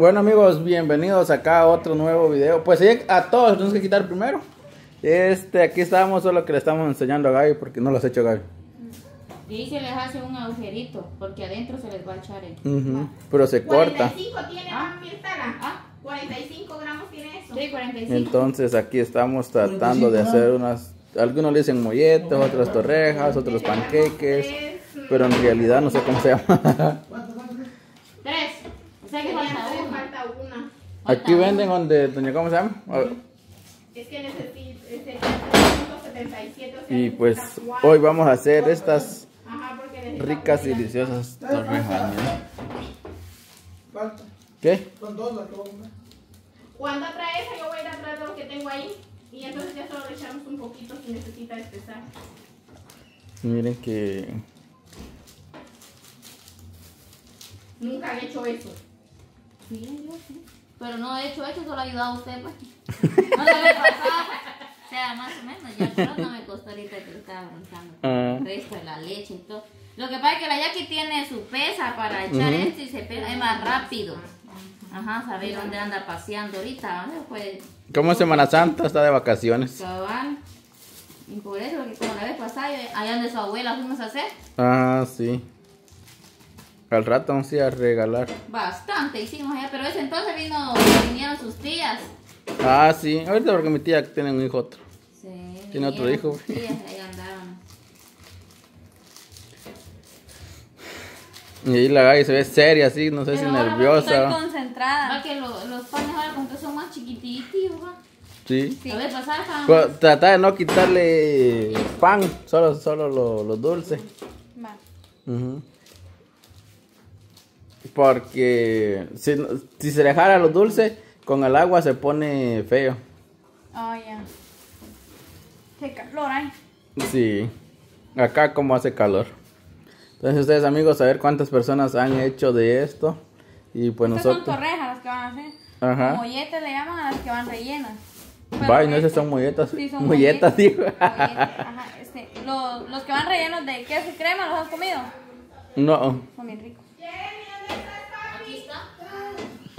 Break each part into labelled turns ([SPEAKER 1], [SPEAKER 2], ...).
[SPEAKER 1] Bueno amigos, bienvenidos acá a otro nuevo video. Pues sí, a todos tenemos que quitar primero. Este, aquí estamos, solo que le estamos enseñando a Gaby porque no lo has hecho Gaby.
[SPEAKER 2] Y se les hace un agujerito, porque adentro se les va a echar el...
[SPEAKER 1] Ujú, Pero se corta.
[SPEAKER 3] 45 tiene
[SPEAKER 2] Ah. Ah.
[SPEAKER 3] 45 gramos tiene eso.
[SPEAKER 2] Sí, 45.
[SPEAKER 1] Entonces aquí estamos tratando de hacer unas, algunos le dicen molletes, otras torrejas, otros panqueques,
[SPEAKER 3] Tres,
[SPEAKER 1] pero en realidad no sé cómo se llama.
[SPEAKER 2] Tres. O sea que
[SPEAKER 3] Serían
[SPEAKER 2] falta
[SPEAKER 3] tres,
[SPEAKER 2] uno.
[SPEAKER 3] falta una.
[SPEAKER 1] Aquí venden donde, doña, ¿cómo se llama?
[SPEAKER 3] Es que necesito, serían 377, o sea,
[SPEAKER 1] Y pues hoy vamos a hacer estas
[SPEAKER 3] Ajá,
[SPEAKER 1] ricas y deliciosas torrejas. ¿Qué?
[SPEAKER 4] Son dos las que voy a.
[SPEAKER 3] Cuando trae esa, yo voy a ir atrás de lo que tengo ahí. Y entonces ya solo le echamos un poquito si necesita espesar.
[SPEAKER 1] Miren que
[SPEAKER 3] Nunca han hecho eso.
[SPEAKER 2] Sí, yo sí. Pero no he hecho eso, solo ha ayudado a usted, pues. No se me pasaba. O sea, más o menos, ya, pero no me costó ahorita que le estaba brincando.
[SPEAKER 1] Ah.
[SPEAKER 2] El resto de la leche y todo. Lo que pasa es que la Jackie tiene su pesa para echar
[SPEAKER 1] Ujú.
[SPEAKER 2] esto y se pesa, es más rápido. Ajá, saber dónde anda paseando ahorita, ¿dónde Pues,
[SPEAKER 1] como Semana Santa está de vacaciones.
[SPEAKER 2] cabal. Y por eso, que como la vez pasada, allá donde su abuela fuimos a hacer,
[SPEAKER 1] Ah, sí. Al rato vamos a ir a regalar.
[SPEAKER 2] bastante hicimos allá, pero ese entonces vino, vinieron sus tías.
[SPEAKER 1] Ah, sí. Ahorita porque mi tía tiene un hijo otro.
[SPEAKER 2] Sí,
[SPEAKER 1] Tiene otro hijo.
[SPEAKER 2] sus tías, ahí andaban.
[SPEAKER 1] Y ahí la Gaby se ve seria así, no sé si
[SPEAKER 2] Pero ahora
[SPEAKER 5] Estoy
[SPEAKER 1] nerviosa.
[SPEAKER 5] concentrada.
[SPEAKER 2] Va que lo- los panes ahora como que son más chiquititos, va.
[SPEAKER 1] Sí.
[SPEAKER 2] La vez pasada estaban
[SPEAKER 1] Pero trata de no quitarle pan, solo, solo lo, lo dulce.
[SPEAKER 5] Va.
[SPEAKER 1] Ujú. Porque si, si se dejara lo dulce, con el agua se pone feo.
[SPEAKER 5] Oh, ya. Qué calor hay.
[SPEAKER 1] Sí, acá como hace calor. Entonces ustedes amigos, a ver cuántas personas han hecho de esto. Y pues
[SPEAKER 5] Estas son
[SPEAKER 1] nosotros...
[SPEAKER 5] torrejas las que van a hacer.
[SPEAKER 1] Ajá.
[SPEAKER 5] Molletes le llaman a las que van rellenas.
[SPEAKER 1] Vaya, no,
[SPEAKER 5] este-
[SPEAKER 1] esas son molletas.
[SPEAKER 5] Sí, son
[SPEAKER 1] molletas, digo.
[SPEAKER 5] Ajá, este, los, los que van rellenos de queso y crema, ¿los has comido?
[SPEAKER 1] No,
[SPEAKER 5] Son bien ricos.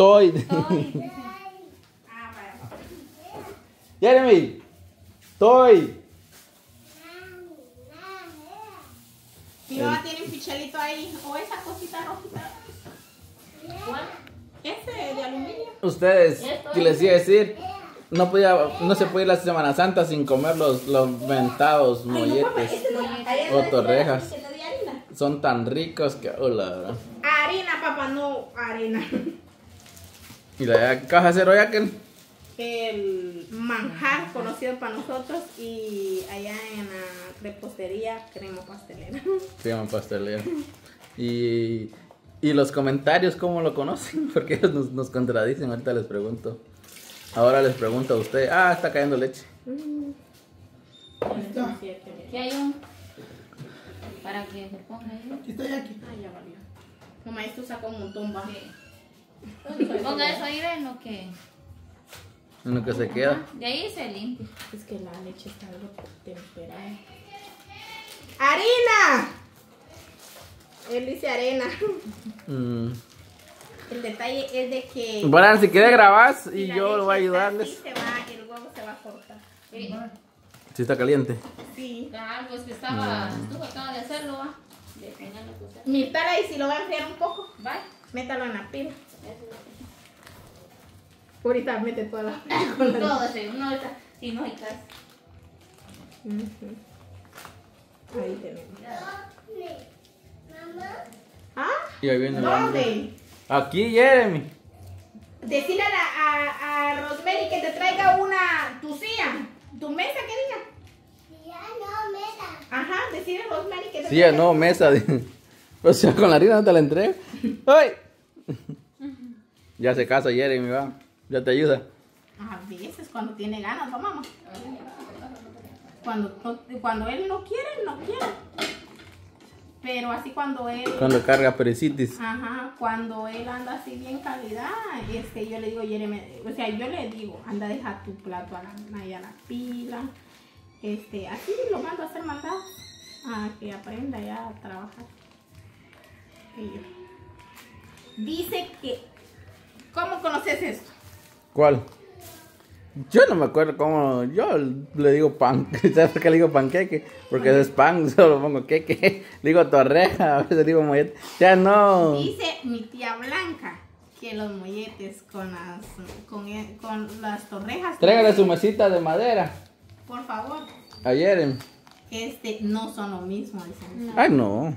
[SPEAKER 2] Aquí está.
[SPEAKER 1] Toy.
[SPEAKER 5] Ay,
[SPEAKER 3] Ah, vaya.
[SPEAKER 1] Jeremy, Toy.
[SPEAKER 3] Mi mamá tiene un pichelito ahí. O esa cosita rojita.
[SPEAKER 2] ¿Cuál?
[SPEAKER 3] Ese de aluminio.
[SPEAKER 1] Ustedes, ¿qué les iba a decir? No podía, no se puede ir la Semana Santa sin comer los, los ventados molletes o torrejas. Son tan ricos que, hola.
[SPEAKER 3] Harina, papá, no harina.
[SPEAKER 1] ¿Y la qué vas a hacer hoy, aquel?
[SPEAKER 3] El manjar conocido para nosotros y allá en la repostería crema pastelera.
[SPEAKER 1] Crema pastelera. Y, y los comentarios, ¿cómo lo conocen? Porque ellos nos, nos contradicen, ahorita les pregunto. Ahora les pregunto a usted, ah, está cayendo leche.
[SPEAKER 2] Aquí hay un. Para que se ponga ahí.
[SPEAKER 4] Aquí está Jackie.
[SPEAKER 3] Ah, ya valió. Mamá, esto saca un montón, va.
[SPEAKER 2] Ponga eso ahí, ven lo que.
[SPEAKER 1] En lo que se queda.
[SPEAKER 2] De ahí se limpia.
[SPEAKER 3] Es que la leche está algo temperada. ¡Harina! Él dice arena.
[SPEAKER 1] Mm.
[SPEAKER 3] El detalle es de que.
[SPEAKER 1] Bueno, si quiere grabar y yo
[SPEAKER 3] leche
[SPEAKER 1] voy a ayudarles.
[SPEAKER 3] se va, el huevo se va a cortar.
[SPEAKER 2] Sí.
[SPEAKER 1] Si está caliente.
[SPEAKER 3] Sí.
[SPEAKER 2] Ah, pues que estaba. Tú acabas de hacerlo, va. Usted.
[SPEAKER 3] Mírtala y si lo va a enfriar un poco,
[SPEAKER 2] Bye.
[SPEAKER 3] métalo en la pila. Ahorita mete toda la
[SPEAKER 2] Todo ese, uno ahorita. Si no hay casa.
[SPEAKER 3] Ujú. Ahí tenemos. ¿Ah?
[SPEAKER 1] Y ahí viene el hambre.
[SPEAKER 3] ¿Dónde?
[SPEAKER 1] Aquí, Jeremy.
[SPEAKER 3] Decirle a, a, a Rosemary que te traiga una, tu silla, tu mesa, que diga. Ajá, decirle a Rosemary que te
[SPEAKER 1] Sí, ya no, mesa. O sea, con la harina no te la entrego. ¡Ay! Ya se casa Jeremy, va. Ya te ayuda.
[SPEAKER 3] A veces cuando tiene ganas, ¿va, mamá? Cuando, cuando él no quiere, no quiere. Pero así cuando él...
[SPEAKER 1] Cuando carga pericitis.
[SPEAKER 3] Ajá, cuando él anda así bien calidad, este, yo le digo, Jeremy, o sea, yo le digo, anda, deja tu plato a la, ahí a la pila, este, así lo mando a hacer mandado, a que aprenda ya a trabajar. Y yo, Dice que, ¿cómo ¿Cómo conoces esto?
[SPEAKER 1] ¿Cuál? Yo no me acuerdo cómo. Yo le digo pan. ¿Sabes por qué le digo panqueque? Porque es pan, solo pongo queque. Le digo torreja, a veces digo mollete. Ya no.
[SPEAKER 3] Dice mi tía Blanca que los molletes con las, con, e- con las torrejas.
[SPEAKER 1] Tráigale su mesita de madera.
[SPEAKER 3] Por favor.
[SPEAKER 1] Ayer. en-
[SPEAKER 3] Este, no son lo mismo, dicen.
[SPEAKER 1] Ay, no.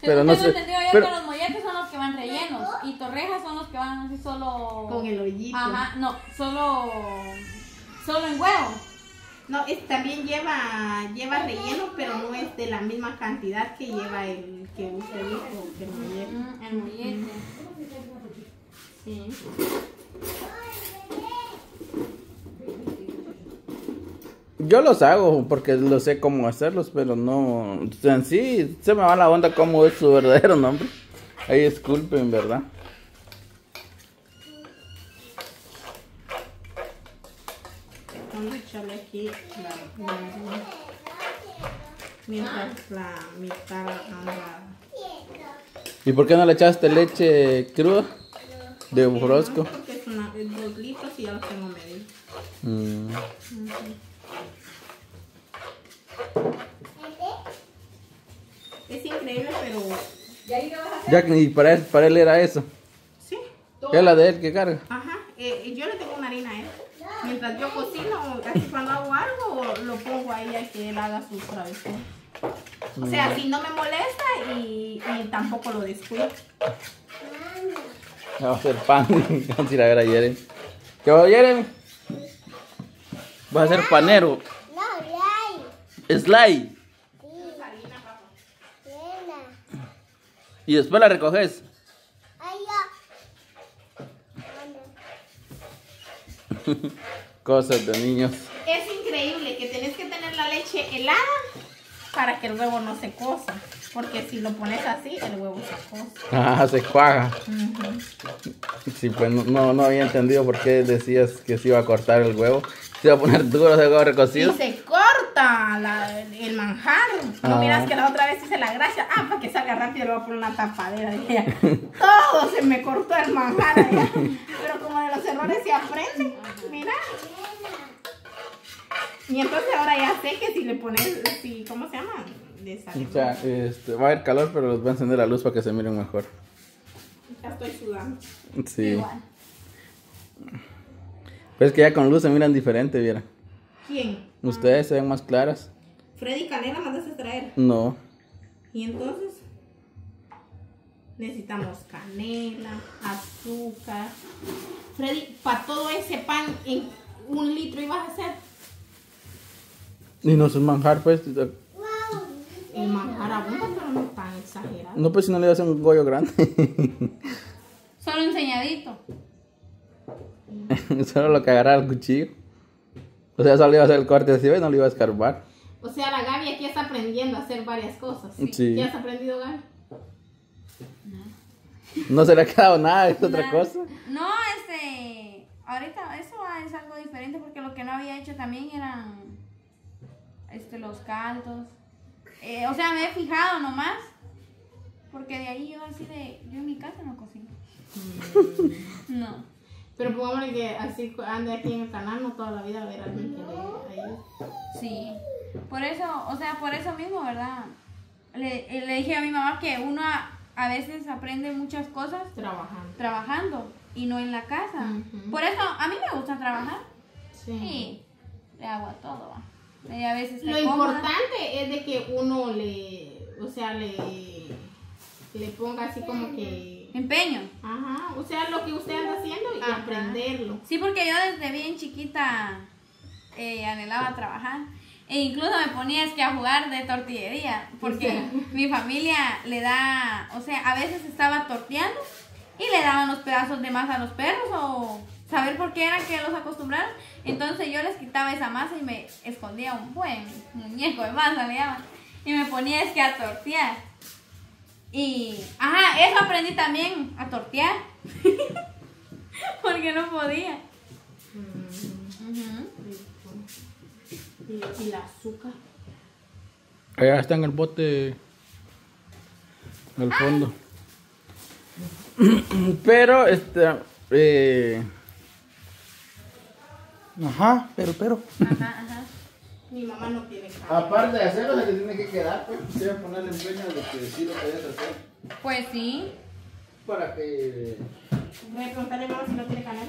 [SPEAKER 1] Pero no sé, pero-
[SPEAKER 5] que los molletes son los que van rellenos y torrejas son los que van así solo.
[SPEAKER 3] Con el hoyito.
[SPEAKER 5] Ajá, no, solo. Solo en huevo.
[SPEAKER 3] No, es, también lleva, lleva relleno, pero no es de la misma cantidad que lleva el que usted dijo, que el mollete.
[SPEAKER 5] Mm, el mollete.
[SPEAKER 3] Sí.
[SPEAKER 1] Yo los hago porque lo sé cómo hacerlos, pero no. En sí, se me va la onda cómo es su verdadero nombre. Ahí disculpen, ¿verdad?
[SPEAKER 3] Vamos a echarle aquí la, la- mientras la mitad anda.
[SPEAKER 1] ¿Y por qué no le echaste leche cruda? De.
[SPEAKER 3] No, porque es dos litros y ya los tengo medidos.
[SPEAKER 1] Mm.
[SPEAKER 3] Es pero
[SPEAKER 1] Ya que ni para él, para él era eso.
[SPEAKER 3] sí.
[SPEAKER 1] Es la de él que carga.
[SPEAKER 3] Ajá, eh, yo le tengo una harina a él. Mientras yo cocino, así cuando hago algo, lo pongo ahí a que él haga su travesura. O sea, si no me molesta y, y tampoco lo descuido.
[SPEAKER 1] Vamos a hacer pan. Vamos a ir a ver a Jeremy. ¿Qué va, Jeremy? Vas a ser panero.
[SPEAKER 6] No, Lai.
[SPEAKER 1] Slide. Y después la recoges. Cosas de niños.
[SPEAKER 3] Es increíble que tenés que tener la leche helada para que el huevo no se cosa. Porque si lo pones así, el huevo se cosa.
[SPEAKER 1] Ah, se cuaja. Sí, pues no, no, había entendido por qué decías que se iba a cortar el huevo. Se iba a poner duro ese huevo
[SPEAKER 3] Y
[SPEAKER 1] recocido.
[SPEAKER 3] se la- el manjar. No
[SPEAKER 1] Ah.
[SPEAKER 3] miras que la otra vez hice la gracia. Ah, para que salga rápido le voy a poner una tapadera. Dije, todo se me cortó el manjar allá. Pero como de los errores se aprende. Mira. Y entonces ahora ya sé que si le pones, si, ¿cómo se llama?
[SPEAKER 1] O sea, este, va a haber calor, pero los voy a encender la luz para que se miren mejor.
[SPEAKER 3] Ya estoy sudando.
[SPEAKER 1] Sí.
[SPEAKER 5] Igual.
[SPEAKER 1] Pero es que ya con luz se miran diferente, viera.
[SPEAKER 3] ¿Quién?
[SPEAKER 1] Ustedes se ven más claras.
[SPEAKER 3] Freddy Canela mandaste a traer.
[SPEAKER 1] No.
[SPEAKER 3] Y entonces necesitamos canela, azúcar. Freddy, para todo ese pan en un litro ibas a hacer
[SPEAKER 1] Y no es un manjar, pues.
[SPEAKER 3] el manjar abunda, pero no tan exagerado.
[SPEAKER 1] No, pues si no le das un gollo grande.
[SPEAKER 5] Solo enseñadito.
[SPEAKER 1] Solo lo que agarrar el cuchillo. O sea, solo iba a hacer el corte así, ¿ves? No lo iba a escarbar.
[SPEAKER 3] O sea, la Gaby aquí está aprendiendo a hacer varias cosas.
[SPEAKER 1] Sí.
[SPEAKER 3] ¿Qué has aprendido, Gaby?
[SPEAKER 1] No se le ha quedado nada, es otra
[SPEAKER 5] Nada.
[SPEAKER 1] cosa.
[SPEAKER 5] No, este. Ahorita eso es algo diferente porque lo que no había hecho también eran. Este, los caldos. Eh, o sea, me he fijado nomás. Porque de ahí yo así de. Yo en mi casa no cocino. No.
[SPEAKER 3] Pero pongámosle que así ande aquí en el canal, no toda la vida va a alguien que le ayude.
[SPEAKER 5] Sí. Por eso, o sea, por eso mismo, ¿verdad? Le, le dije a mi mamá que uno a, a veces aprende muchas cosas
[SPEAKER 3] Trabajando.
[SPEAKER 5] trabajando y no en la casa. Por eso a mí me gusta trabajar
[SPEAKER 3] Sí.
[SPEAKER 5] y le hago a todo. Y a veces
[SPEAKER 3] Lo
[SPEAKER 5] cómoda.
[SPEAKER 3] importante es de que uno le, o sea, le, le ponga así como que,
[SPEAKER 5] Empeño.
[SPEAKER 3] ajá, o sea, lo que usted anda haciendo y
[SPEAKER 5] Ajá.
[SPEAKER 3] aprenderlo.
[SPEAKER 5] Sí, porque yo desde bien chiquita eh, anhelaba trabajar. E incluso me ponía es que a jugar de tortillería, porque mi familia le da, o sea, a veces estaba torteando y le daban los pedazos de masa a los perros o saber por qué era que los acostumbraron. Entonces yo les quitaba esa masa y me escondía un buen muñeco de masa, le llaman. Y me ponía es que a tortear. Y, ajá, eso aprendí también, a tortear. porque no podía.
[SPEAKER 3] Y, y el azúcar.
[SPEAKER 1] Allá está en el bote. Al fondo. Pero, este. Eh,
[SPEAKER 7] Ajá, pero, pero.
[SPEAKER 5] Ajá, ajá.
[SPEAKER 3] Mi mamá no tiene cara.
[SPEAKER 1] aparte de hacerlo, se le tiene que quedar, pues. Se va a ponerle empeño de que sí lo querías hacer.
[SPEAKER 5] Pues sí.
[SPEAKER 1] Para que.
[SPEAKER 3] Voy a preguntarle a mi mamá si no tiene canal.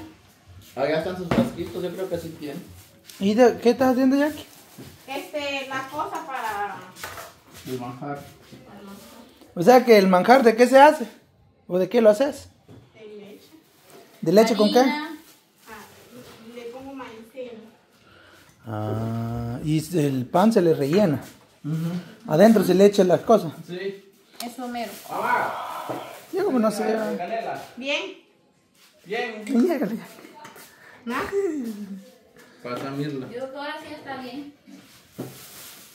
[SPEAKER 1] Allá están sus frasquitos, yo creo que sí tiene.
[SPEAKER 7] ¿Y de- qué estás haciendo, Jackie?
[SPEAKER 3] Este, la cosa para.
[SPEAKER 1] El manjar.
[SPEAKER 7] O sea que el manjar, ¿de qué se hace? ¿O de qué lo haces?
[SPEAKER 3] de leche.
[SPEAKER 7] ¿De leche con qué?
[SPEAKER 3] Ah, le pongo maicena.
[SPEAKER 7] Ah, y el pan se le rellena. Adentro se le echa las cosas.
[SPEAKER 1] Sí.
[SPEAKER 5] Es somero.
[SPEAKER 7] Yo como no sé.
[SPEAKER 1] Canela.
[SPEAKER 3] Bien.
[SPEAKER 1] Bien.
[SPEAKER 7] Jackie.
[SPEAKER 3] ¿No?
[SPEAKER 1] Pasa Mirla.
[SPEAKER 2] Yo ahora sí está bien.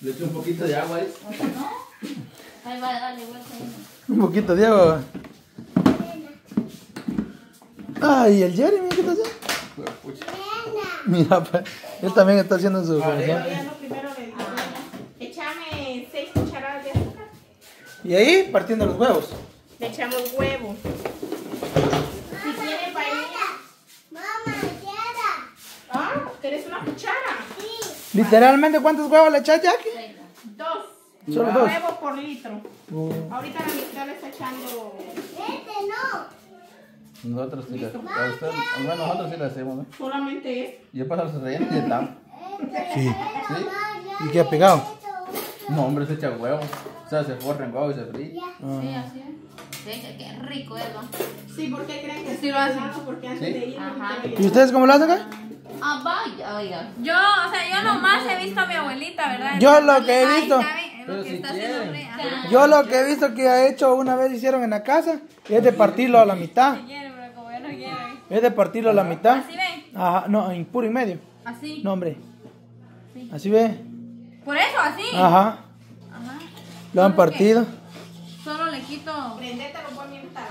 [SPEAKER 1] Le echo un poquito de agua.
[SPEAKER 2] ¿O no? Ahí va, dale vuelta. ahí.
[SPEAKER 7] Un poquito de agua. Ay, el Jeremy, ¿qué está haciendo? Mira, él también está haciendo su función.
[SPEAKER 3] ya lo primero le digo. Echame 6 cucharadas de azúcar.
[SPEAKER 7] Y ahí, partiendo los huevos.
[SPEAKER 3] Le echamos huevo. Si quieren vainilla.
[SPEAKER 6] Mamá, quiera.
[SPEAKER 3] Ah, ¿querés una cuchara?
[SPEAKER 7] Literalmente, ¿cuántos huevos le echas, Jackie?
[SPEAKER 3] Dos.
[SPEAKER 7] Solo dos.
[SPEAKER 3] huevo por litro.
[SPEAKER 7] Uh,
[SPEAKER 3] Ahorita la mitad le está echando.
[SPEAKER 6] Este no.
[SPEAKER 1] Nosotros sí hacemos. Al menos nosotros sí le hacemos, ¿no?
[SPEAKER 3] Solamente esto.
[SPEAKER 1] Yo paso los rellenos y estamos.
[SPEAKER 7] sí.
[SPEAKER 1] ¿Sí?
[SPEAKER 7] ¿Y qué ha pegado?
[SPEAKER 1] No, hombre, se echa huevo. O sea, se forra en huevo y se fríe.
[SPEAKER 2] Sí, así es. Sí, que- qué rico es.
[SPEAKER 3] Sí, ¿por qué creen que
[SPEAKER 5] Sí lo hacen.
[SPEAKER 3] Porque antes
[SPEAKER 1] Sí.
[SPEAKER 3] de ir.
[SPEAKER 2] Ajá.
[SPEAKER 7] ¿Y ustedes cómo lo hacen acá?
[SPEAKER 2] Ah, vaya, oiga.
[SPEAKER 5] Yo, o sea, yo nomás he visto a mi abuelita, ¿verdad?
[SPEAKER 7] Yo lo que he visto-.
[SPEAKER 5] Es
[SPEAKER 1] Pero si
[SPEAKER 5] está.
[SPEAKER 7] Yo lo que he visto que ha hecho una vez hicieron en la casa es de partirlo a la mitad.
[SPEAKER 5] Si quiere, pero como yo no quiero.
[SPEAKER 7] Es de partirlo a la mitad.
[SPEAKER 5] Así ve,
[SPEAKER 7] Ajá, no, en puro y medio.
[SPEAKER 5] así.
[SPEAKER 7] No, hombre. Así ve.
[SPEAKER 5] Por eso, así.
[SPEAKER 7] Ajá.
[SPEAKER 5] Ajá.
[SPEAKER 7] Lo han partido.
[SPEAKER 5] Solo le quito.
[SPEAKER 3] Prendete lo mientar.